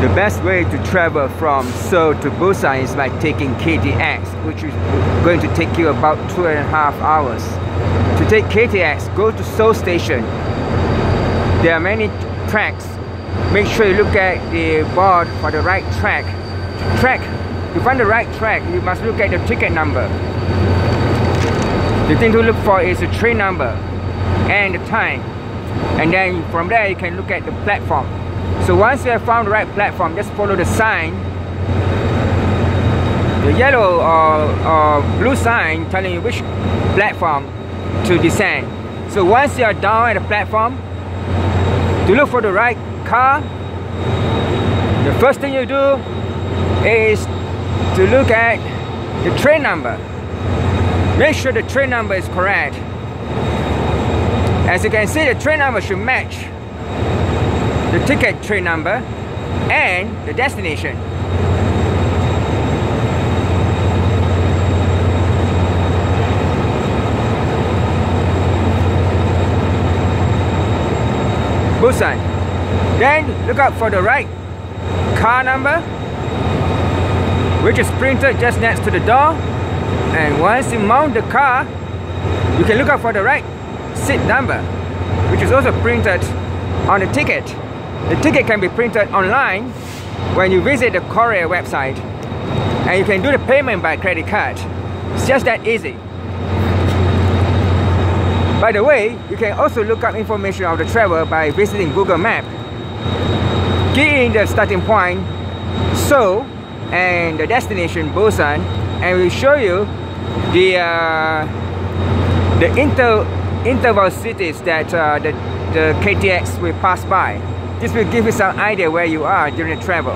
The best way to travel from Seoul to Busan is by taking KTX, which is going to take you about two and a half hours. To take KTX, go to Seoul Station. There are many tracks. Make sure you look at the board for the right track. Track, to find the right track, you must look at the ticket number. The thing to look for is the train number and the time. And then from there you can look at the platform. So once you have found the right platform, just follow the sign. The yellow or, or blue sign telling you which platform to descend. So once you are down at the platform, to look for the right car, the first thing you do is to look at the train number. Make sure the train number is correct. As you can see, the train number should match the ticket train number and the destination. Busan. Then look out for the right car number which is printed just next to the door and once you mount the car you can look out for the right seat number which is also printed on the ticket the ticket can be printed online when you visit the Korail website and you can do the payment by credit card. It's just that easy. By the way, you can also look up information of the travel by visiting Google Map. Key in the starting point, Seoul, and the destination Busan, and we'll show you the uh, the inter interval cities that uh, the, the KTX will pass by. This will give you some idea where you are during the travel.